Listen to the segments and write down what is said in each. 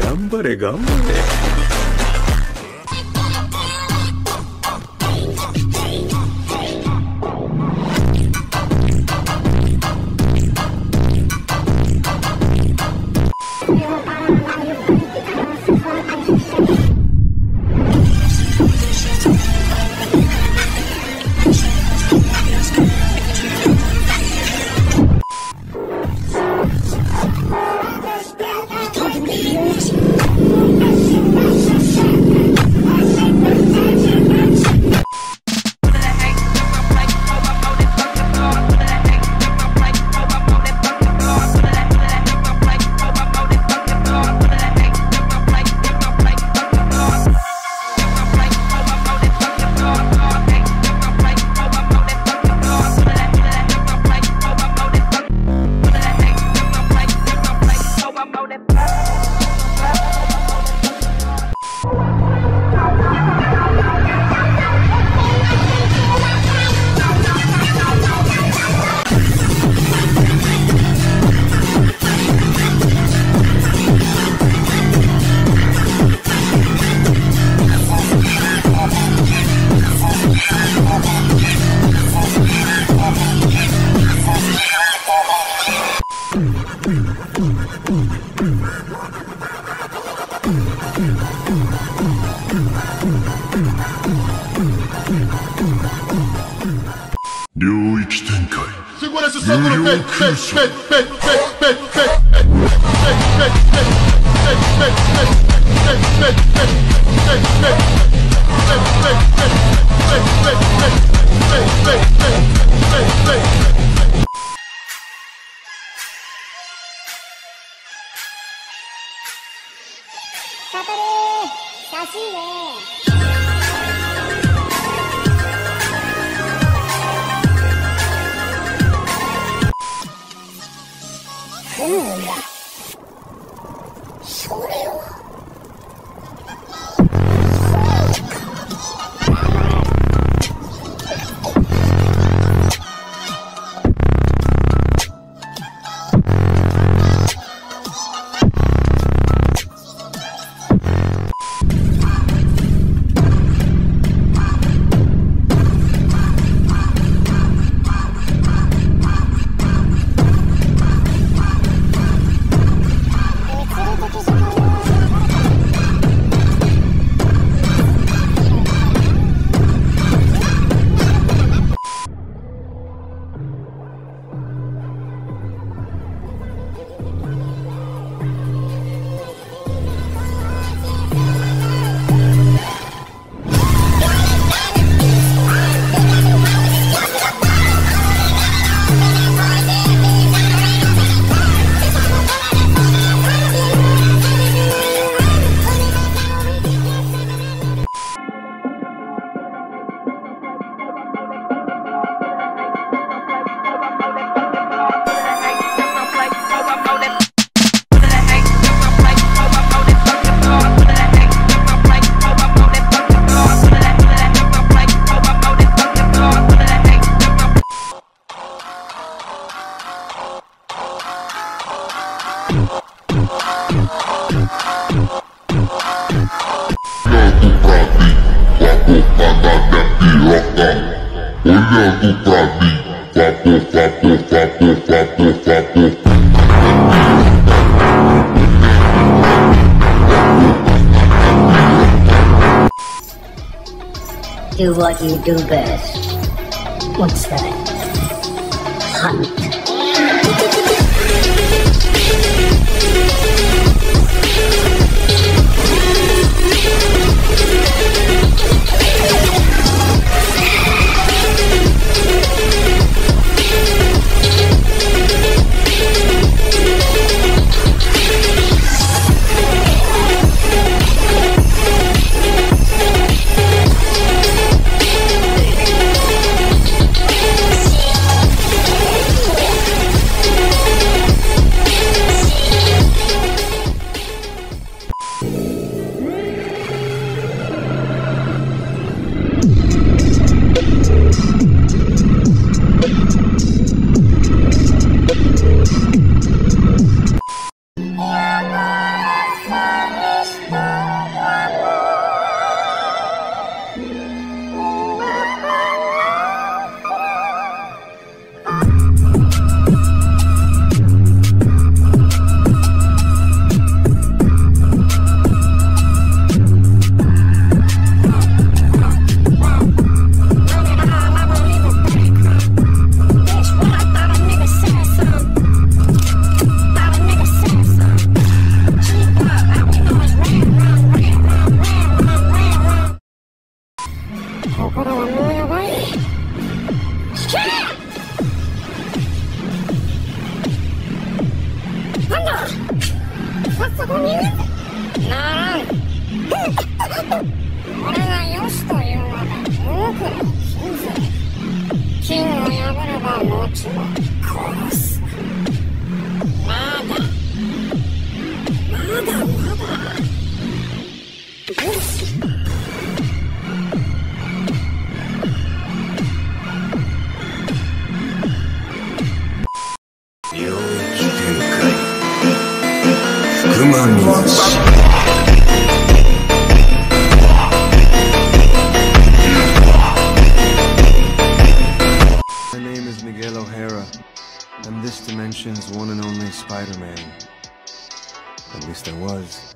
頑張れ頑張れ。Esse soco no peito, peito, Olhando pra mim. Do what you do best. What's that? Hunt. そこにならん。俺がよしというのが多くの金銭金を破ればもちろん殺す。much. Miguel O'Hara. and this dimension's one and only Spider-Man. At least I was.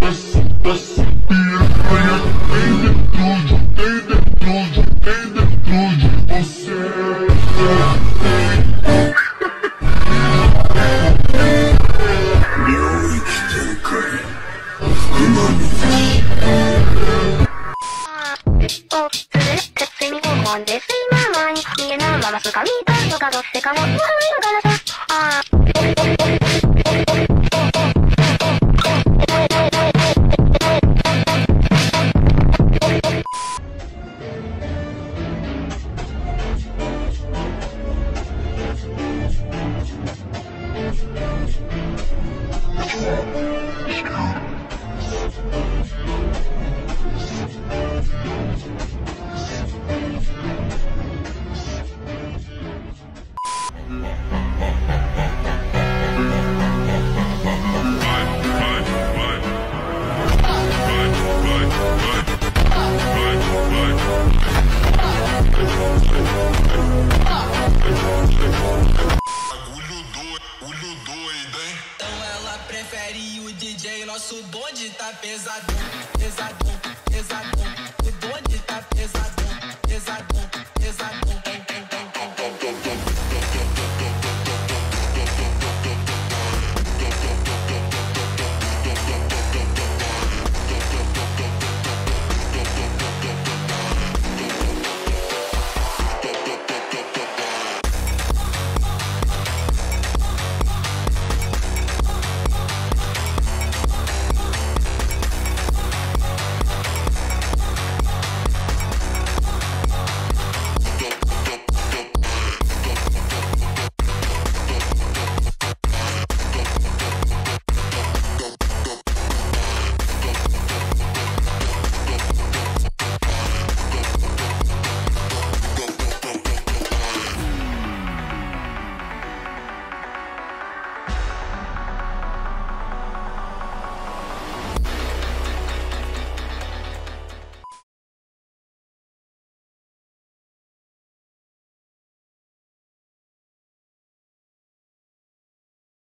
Doce, doce nosso bonde tá pesadão, pesadão,